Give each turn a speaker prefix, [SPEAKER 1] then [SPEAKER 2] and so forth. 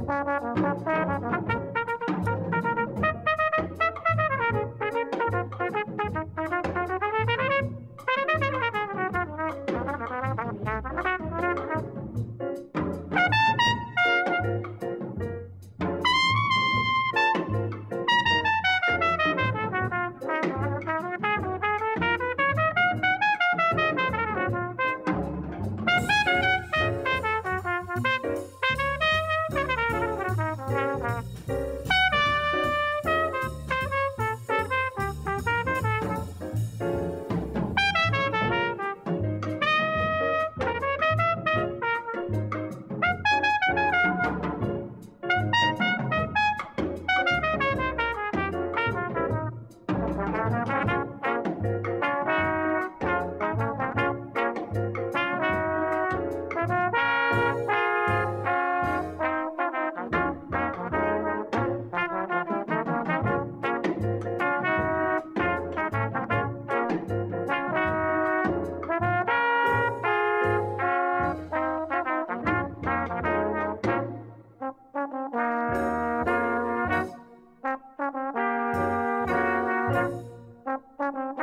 [SPEAKER 1] Thank you.
[SPEAKER 2] Gracias.